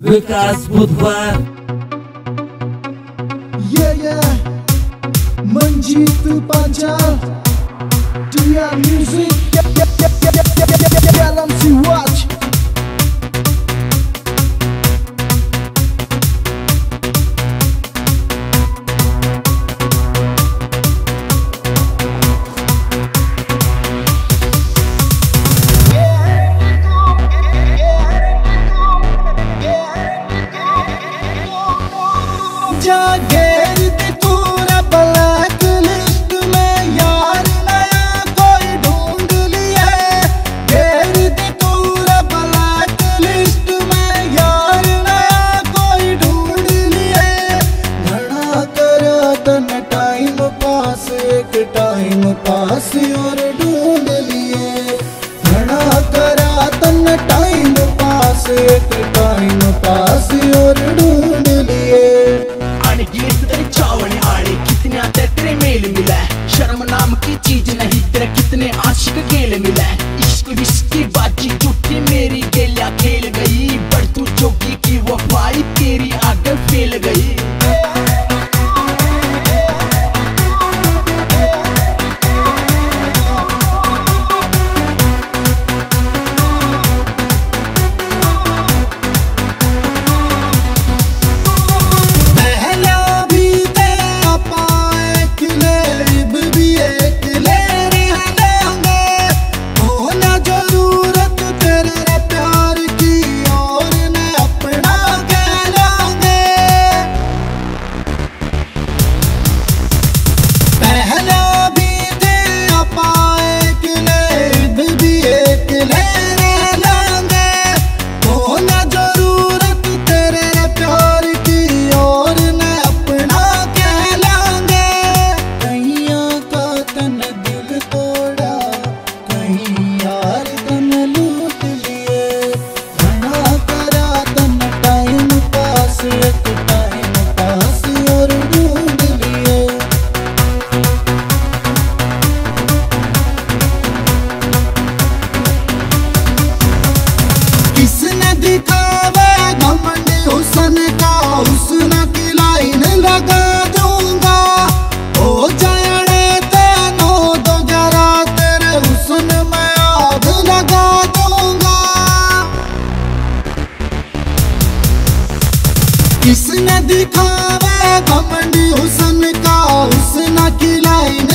विकास बुधवार ये ये मंजीत पांचाल डिया म्यूजिक गैलेक्सी वॉच जागेर ते पूरा लिस्ट में यार नया कोई ढूंढ लिया घेर में यार नया कोई ढूंढ पास, एक टाइम पास, और नाम की चीज़ नहीं, तेरा कितने आशिक खेल मिला। है इश्क रिश्की बाजी, झूठी मेरी गेलिया खेल गई। बढ़ तू चौकी की वफाई तेरी किसने दिखावे घमंडी हुसन का? हुसन की लाइन